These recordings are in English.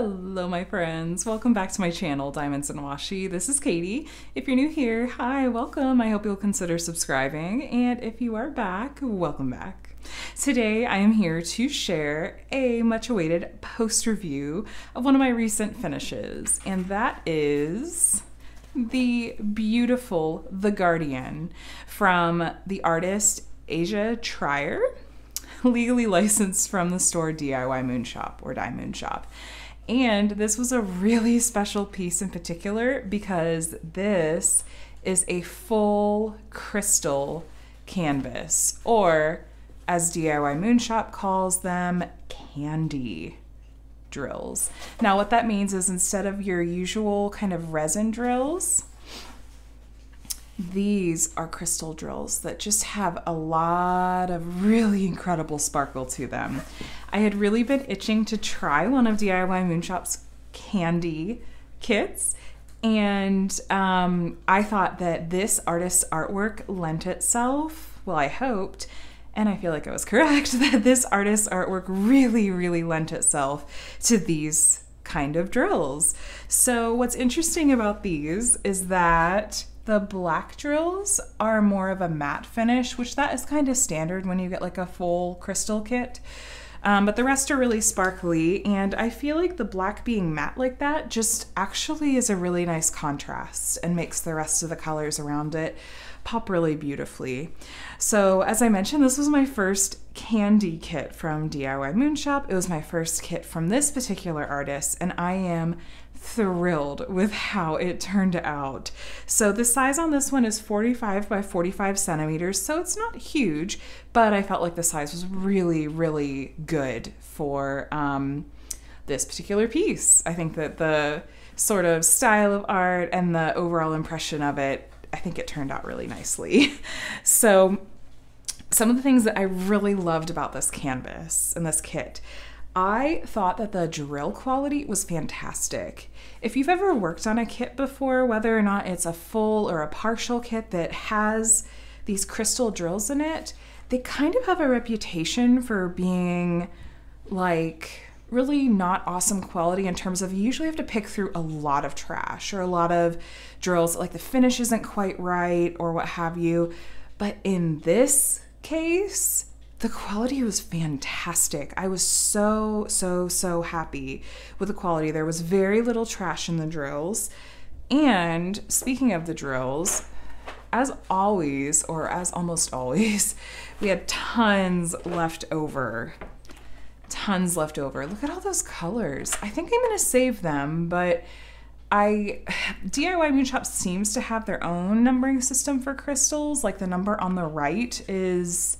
Hello, my friends. Welcome back to my channel, Diamonds and Washi. This is Katie. If you're new here, hi, welcome. I hope you'll consider subscribing. And if you are back, welcome back. Today, I am here to share a much awaited post review of one of my recent finishes, and that is the beautiful The Guardian from the artist Aja Trier legally licensed from the store DIY Moon Shop or Die Moon Shop. And this was a really special piece in particular because this is a full crystal canvas, or as DIY Moon Shop calls them, candy drills. Now, what that means is instead of your usual kind of resin drills, these are crystal drills that just have a lot of really incredible sparkle to them. I had really been itching to try one of DIY Moonshop's candy kits, and um, I thought that this artist's artwork lent itself, well, I hoped, and I feel like I was correct, that this artist's artwork really, really lent itself to these kind of drills. So, what's interesting about these is that the black drills are more of a matte finish, which that is kind of standard when you get like a full crystal kit. Um, but the rest are really sparkly, and I feel like the black being matte like that just actually is a really nice contrast and makes the rest of the colors around it pop really beautifully. So, as I mentioned, this was my first candy kit from DIY Moonshop. It was my first kit from this particular artist, and I am thrilled with how it turned out. So the size on this one is 45 by 45 centimeters, so it's not huge, but I felt like the size was really, really good for um, this particular piece. I think that the sort of style of art and the overall impression of it, I think it turned out really nicely. so some of the things that I really loved about this canvas and this kit I thought that the drill quality was fantastic. If you've ever worked on a kit before, whether or not it's a full or a partial kit that has these crystal drills in it, they kind of have a reputation for being like really not awesome quality in terms of you usually have to pick through a lot of trash or a lot of drills like the finish isn't quite right or what have you. But in this case, the quality was fantastic. I was so, so, so happy with the quality. There was very little trash in the drills. And speaking of the drills, as always, or as almost always, we had tons left over. Tons left over. Look at all those colors. I think I'm gonna save them, but I DIY Moonshop seems to have their own numbering system for crystals. Like the number on the right is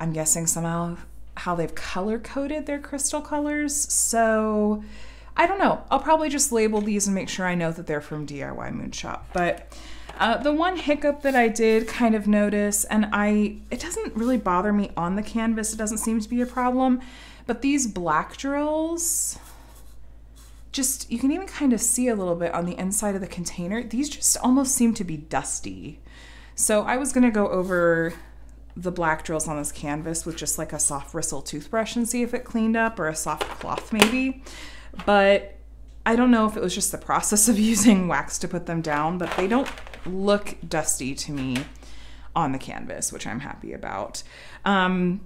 I'm guessing somehow how they've color coded their crystal colors. So I don't know. I'll probably just label these and make sure I know that they're from DIY Moonshop. But uh, the one hiccup that I did kind of notice, and I it doesn't really bother me on the canvas. It doesn't seem to be a problem. But these black drills, just you can even kind of see a little bit on the inside of the container. These just almost seem to be dusty. So I was gonna go over the black drills on this canvas with just like a soft bristle toothbrush and see if it cleaned up or a soft cloth maybe. But I don't know if it was just the process of using wax to put them down, but they don't look dusty to me on the canvas, which I'm happy about. Um,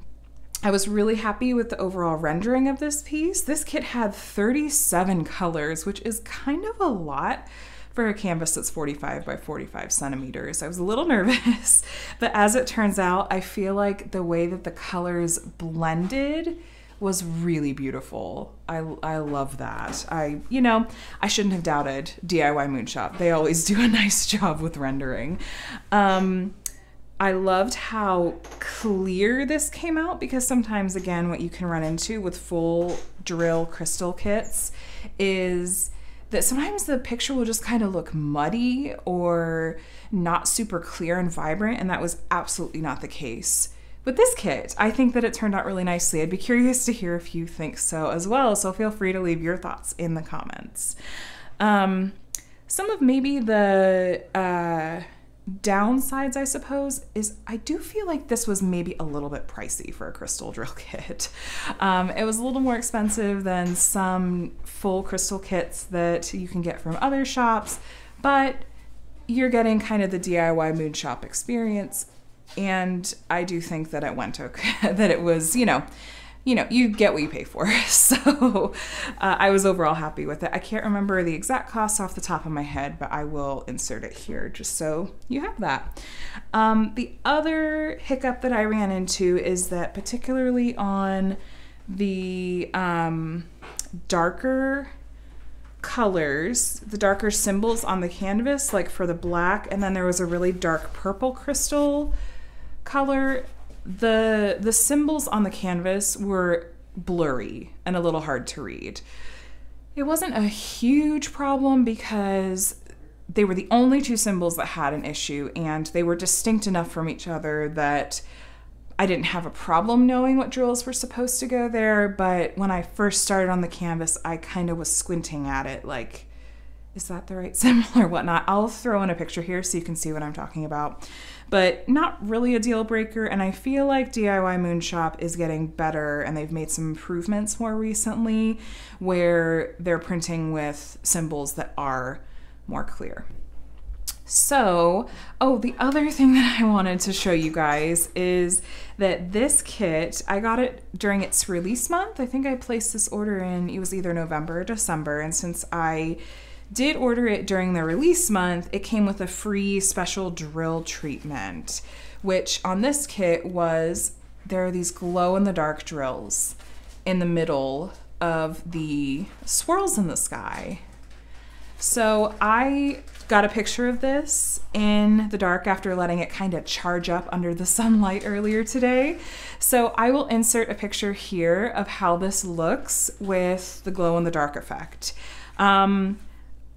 I was really happy with the overall rendering of this piece. This kit had 37 colors, which is kind of a lot for a canvas that's 45 by 45 centimeters. I was a little nervous, but as it turns out, I feel like the way that the colors blended was really beautiful. I, I love that. I, you know, I shouldn't have doubted DIY Moonshop. They always do a nice job with rendering. Um, I loved how clear this came out because sometimes, again, what you can run into with full drill crystal kits is that sometimes the picture will just kind of look muddy or not super clear and vibrant, and that was absolutely not the case. With this kit, I think that it turned out really nicely. I'd be curious to hear if you think so as well, so feel free to leave your thoughts in the comments. Um, some of maybe the uh, downsides, I suppose, is I do feel like this was maybe a little bit pricey for a crystal drill kit. Um, it was a little more expensive than some full crystal kits that you can get from other shops, but you're getting kind of the DIY moon shop experience. And I do think that it went okay, that it was, you know, you know, you get what you pay for. So uh, I was overall happy with it. I can't remember the exact cost off the top of my head, but I will insert it here just so you have that. Um, the other hiccup that I ran into is that, particularly on the um, darker colors, the darker symbols on the canvas, like for the black, and then there was a really dark purple crystal color the the symbols on the canvas were blurry and a little hard to read. It wasn't a huge problem because they were the only two symbols that had an issue and they were distinct enough from each other that I didn't have a problem knowing what drills were supposed to go there, but when I first started on the canvas, I kind of was squinting at it like is that the right symbol or whatnot? I'll throw in a picture here so you can see what I'm talking about but not really a deal breaker. And I feel like DIY Moonshop is getting better and they've made some improvements more recently where they're printing with symbols that are more clear. So, oh, the other thing that I wanted to show you guys is that this kit, I got it during its release month. I think I placed this order in, it was either November or December. And since I did order it during the release month, it came with a free special drill treatment, which on this kit was there are these glow in the dark drills in the middle of the swirls in the sky. So I got a picture of this in the dark after letting it kind of charge up under the sunlight earlier today. So I will insert a picture here of how this looks with the glow in the dark effect. Um,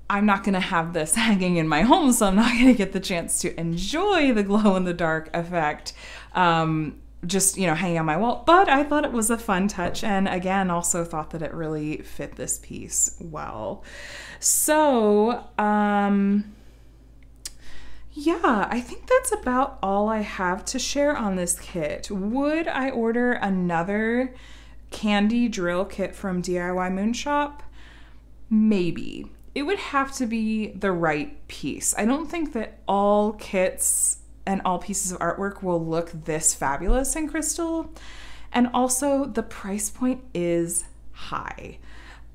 I'm not going to have this hanging in my home, so I'm not going to get the chance to enjoy the glow in the dark effect. Um, just you know hanging on my wall. But i thought it was a fun touch and again also thought that it really fit this piece well. So um yeah i think that's about all i have to share on this kit. Would i order another candy drill kit from diy moonshop? Maybe it would have to be the right piece. I don't think that all kits and all pieces of artwork will look this fabulous in crystal. And also, the price point is high.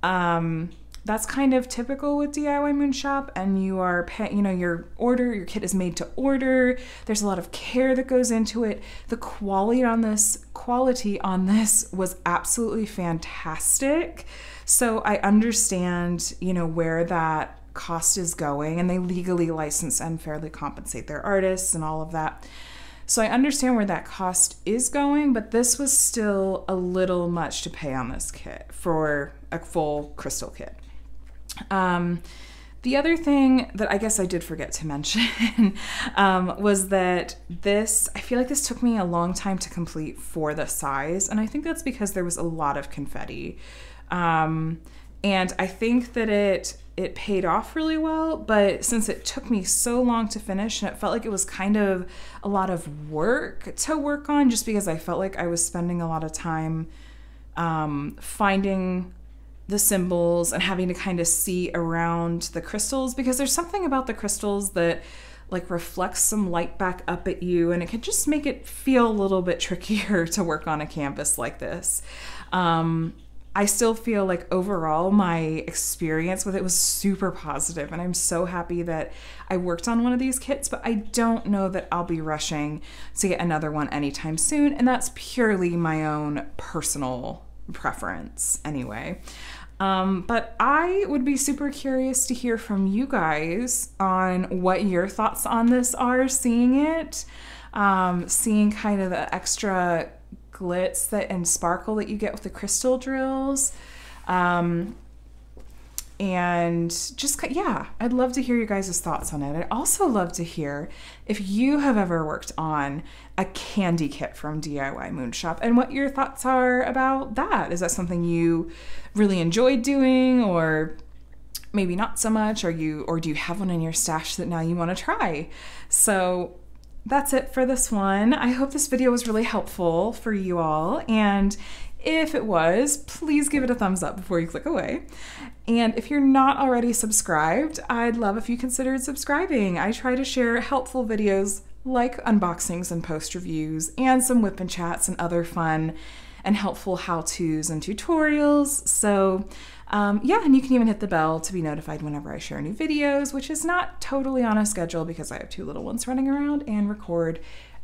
Um, that's kind of typical with DIY Moon Shop. and you are paying, you know, your order, your kit is made to order. There's a lot of care that goes into it. The quality on this, quality on this was absolutely fantastic. So I understand, you know, where that cost is going and they legally license and fairly compensate their artists and all of that. So I understand where that cost is going, but this was still a little much to pay on this kit for a full crystal kit. Um, the other thing that I guess I did forget to mention um, was that this, I feel like this took me a long time to complete for the size, and I think that's because there was a lot of confetti. Um, and I think that it it paid off really well, but since it took me so long to finish and it felt like it was kind of a lot of work to work on just because I felt like I was spending a lot of time um, finding the symbols and having to kind of see around the crystals because there's something about the crystals that like reflects some light back up at you and it can just make it feel a little bit trickier to work on a canvas like this. Um, I still feel like overall my experience with it was super positive, and I'm so happy that I worked on one of these kits, but I don't know that I'll be rushing to get another one anytime soon, and that's purely my own personal preference anyway. Um, but I would be super curious to hear from you guys on what your thoughts on this are, seeing it, um, seeing kind of the extra glitz that and sparkle that you get with the crystal drills. Um, and just yeah i'd love to hear you guys' thoughts on it i'd also love to hear if you have ever worked on a candy kit from diy moonshop and what your thoughts are about that is that something you really enjoyed doing or maybe not so much, or you or do you have one in your stash that now you want to try? So that's it for this one. I hope this video was really helpful for you all. And if it was, please give it a thumbs up before you click away. And if you're not already subscribed, I'd love if you considered subscribing. I try to share helpful videos like unboxings and post reviews and some WIP and chats and other fun and helpful how-tos and tutorials. So um, yeah, and you can even hit the bell to be notified whenever I share new videos, which is not totally on a schedule because I have two little ones running around and record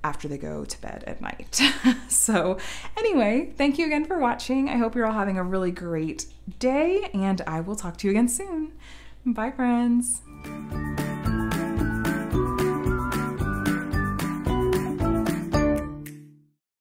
after they go to bed at night. so, anyway, thank you again for watching. I hope you're all having a really great day, and I will talk to you again soon. Bye, friends.